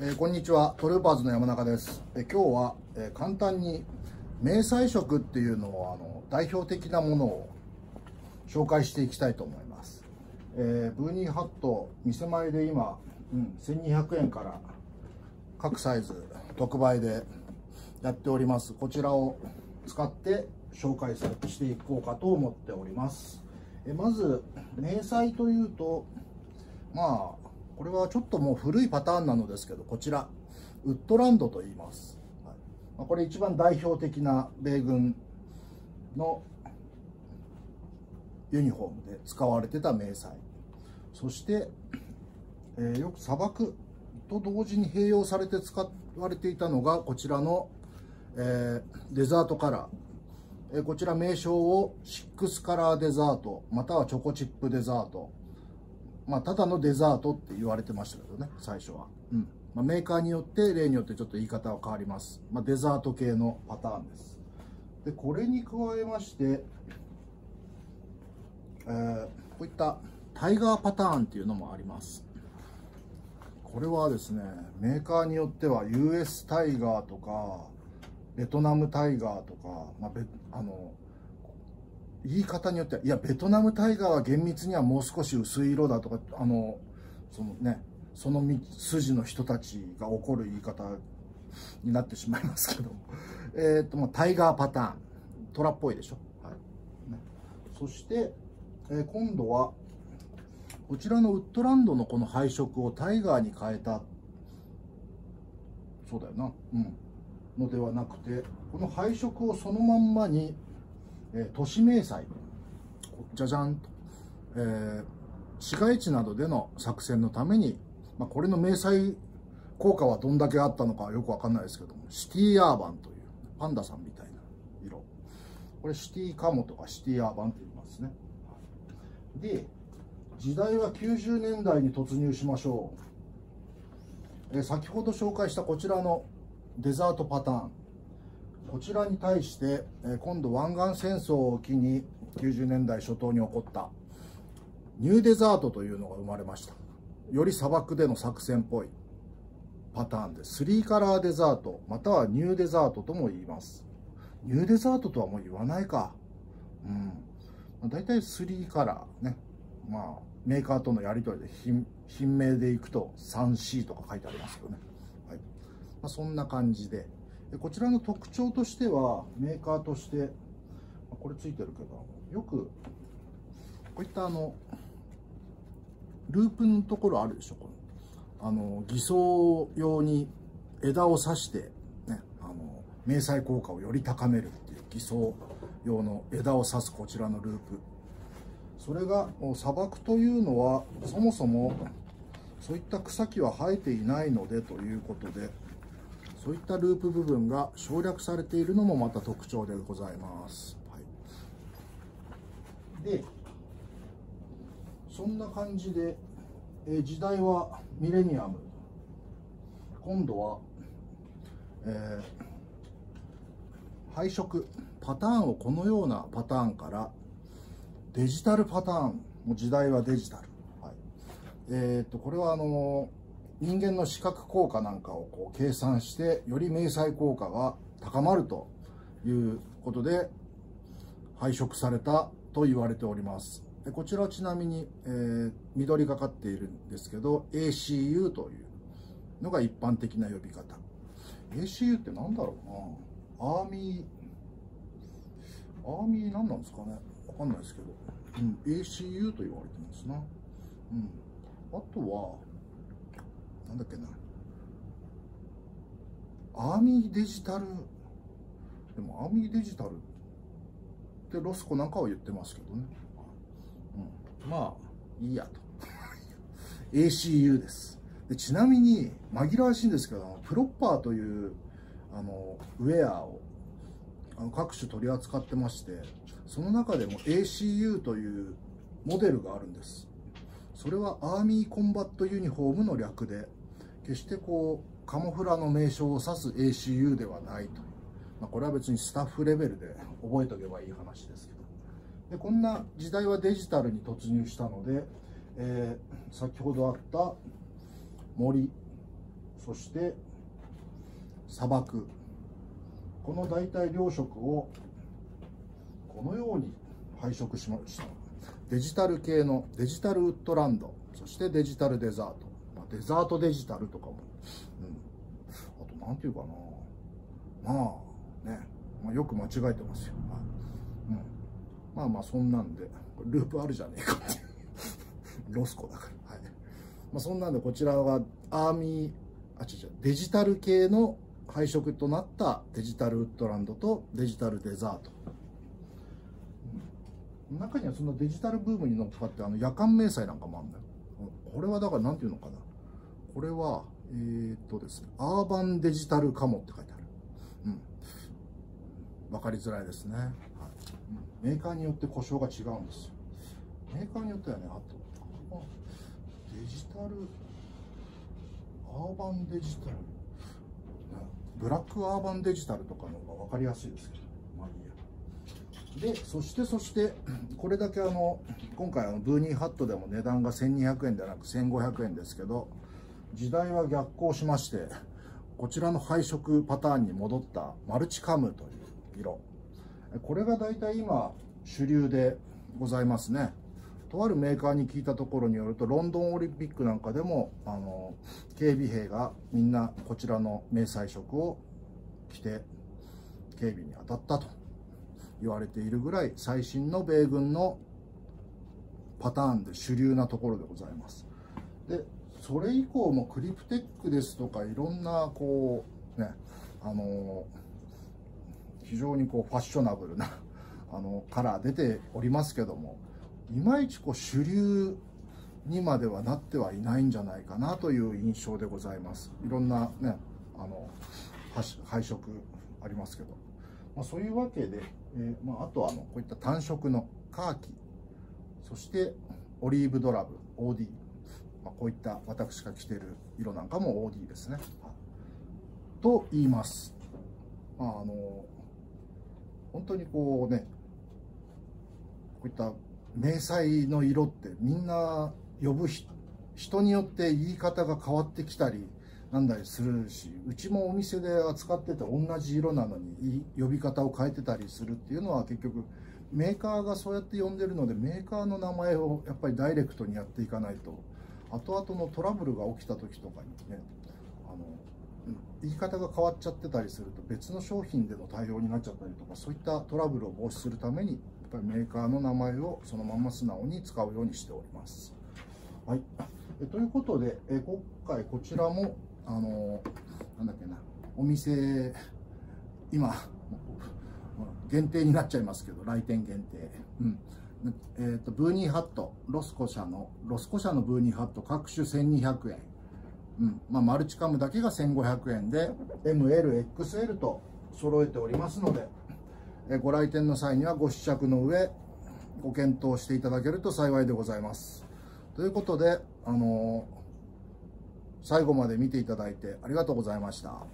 えー、こんにちは。トルーパーズの山中です、えー、今日は、えー、簡単に迷彩色っていうのをあの代表的なものを紹介していきたいと思います、えブーニーハット店前で今、うん、1200円から各サイズ特売でやっております。こちらを使って紹介していこうかと思っております。えまず迷彩というとまあこれはちょっともう古いパターンなのですけどこちら。ウッドランドと言います、はい。ま、これ一番代表的な米軍のユニフォームで使われてた迷彩。そして、えー、よく砂漠と同時に併用されて使われていたのがこちらの、えー、デザートカラー、えー、こちら名称をシックスカラーデザートまたはチョコチップデザート。まあ、ただのデザートって言われてましたけどね、最初は。うんまあ、メーカーによって、例によってちょっと言い方は変わります。まあ、デザート系のパターンです。で、これに加えまして、えー、こういったタイガーパターンっていうのもあります。これはですね、メーカーによっては US タイガーとか、ベトナムタイガーとか、まあ、あの言い方によっては、いや、ベトナムタイガーは厳密にはもう少し薄い色だとか、あの、そのね、その筋の人たちが起こる言い方になってしまいますけど、えっ、と、まあ、タイガーパターン、トラっぽいでしょ？はい。ね、そして、えー、今度は、こちらのウッドランドのこの配色をタイガーに変えた、そうだよな、うん、のではなくて、この配色をそのまんまに、え、都市迷彩。じゃじゃんと、えー、市街地などでの作戦のために、まあ、これの迷彩効果はどんだけあったのかよくわかんないですけどもシティアーバンというパンダさんみたいな色。これシティカモとかシティアーバンと言いますね。で時代は90年代に突入しましょう、えー、先ほど紹介したこちらのデザートパターン。こちらに対して、え今度湾岸戦争を機に90年代初頭に起こったニューデザートというのが生まれました。より砂漠での作戦っぽいパターンでスリーカラーデザートまたはニューデザートとも言います。ニューデザートとはもう言わないか。うん。大体スリーカラーね。まあメーカーとのやり取りで品品名でいくと 3C とか書いてありますけどね、はい。まあ、そんな感じで。こちらの特徴としてはメーカーとしてこれついてるけどよくこういったあのループのところあるでしょこの。あの偽装用に枝を刺して、ね、あの迷彩効果をより高めるっていう偽装用の枝を刺すこちらのループ。それが砂漠というのはそもそもそういった草木は生えていないのでということでそういったループ部分が省略されているのもまた特徴でございます。はい、でそんな感じで、え時代はミレニアム。今度は、えー、配色パターンをこのようなパターンからデジタルパターンも時代はデジタル、はい。えーと、とこれはあの人間の視覚効果なんかをこう計算してより迷彩効果が高まるということで配色されたと言われております。でこちらちなみに、えー、緑がかっているんですけど ACU というのが一般的な呼び方。ACU って何だろうな。アーミーアーミー何なんですかね。わかんないですけど、うん、ACU と言われてますな、うん、あとはなんだっけな。アーミーデジタル。でもアーミーデジタルってロスコなんかは言ってますけどね、うん、まあいいやと。ACU です。でちなみに紛らわしいんですけどプロッパーというあのウェアをあの各種取り扱ってましてその中でも ACU というモデルがあるんです。それはアーミーコンバットユニフォームの略で決してこうカモフラの名称を指す ACU ではないという。まあ、これは別にスタッフレベルで覚えておけばいい話ですけどでこんな時代はデジタルに突入したので、えー、先ほどあった森そして砂漠。この大体両色をこのように配色しました。デジタル系のデジタルウッドランドそしてデジタルデザート、デザートデジタルとかも、うん、あと何ていうかな。まあね、まあ、よく間違えてますよ、まあうん、まあまあそんなんで。ループあるじゃねえかってロスコだから。はい。まあ、そんなんでこちらはアーミーあ違う違う。デジタル系の配色となったデジタルウッドランドとデジタルデザート。中にはそのデジタルブームに乗っかってあの夜間明細なんかもあるんだよ。これはだから何ていうのかな。これはえー、っとですねアーバンデジタルカモって書いてある。うん。分かりづらいですね、はい、メーカーによって故障が違うんですよ。メーカーによってはねあとデジタルアーバンデジタル、ブラックアーバンデジタルとかの方が分かりやすいですけどまあいいや。でそしてそして これだけあの今回あのブーニーハットでも値段が1200円ではなく1500円ですけど時代は逆行しましてこちらの配色パターンに戻ったマルチカムという色これが大体今主流でございますねとあるメーカーに聞いたところによるとロンドンオリンピックなんかでもあの警備兵がみんなこちらの迷彩色を着て警備に当たったと言われているぐらい最新の米軍のパターンで主流なところでございます。でそれ以降もクリプテックですとかいろんなこうねあの非常にこうファッショナブルな あのカラー出ておりますけどもいまいちこう主流にまではなってはいないんじゃないかなという印象でございます。いろんなねあの配色ありますけど。まあ、そういうわけで、えー、まあ、あとはあのこういった単色のカーキそしてオリーブドラブ OD、まあ、こういった私が着てる色なんかも OD ですね。と言います。まあ、あの本当にこうねこういった迷彩の色ってみんな呼ぶ人によって言い方が変わってきたりなんだりするしうちもお店で扱ってて同じ色なのに呼び方を変えてたりするっていうのは結局メーカーがそうやって呼んでるのでメーカーの名前をやっぱりダイレクトにやっていかないと後々のトラブルが起きた時とかにねあの言い方が変わっちゃってたりすると別の商品での対応になっちゃったりとかそういったトラブルを防止するためにやっぱりメーカーの名前をそのまま素直に使うようにしております。はい、えということでえ今回こちらもあのなんだっけなお店今限定になっちゃいますけど来店限定、うん。えーと、ブーニーハットロスコ社のロスコ社のブーニーハット各種1200円、うん。まあ、マルチカムだけが1500円で MLXL と揃えておりますので、えご来店の際にはご試着の上ご検討していただけると幸いでございます。ということであのー最後まで見ていただいてありがとうございました。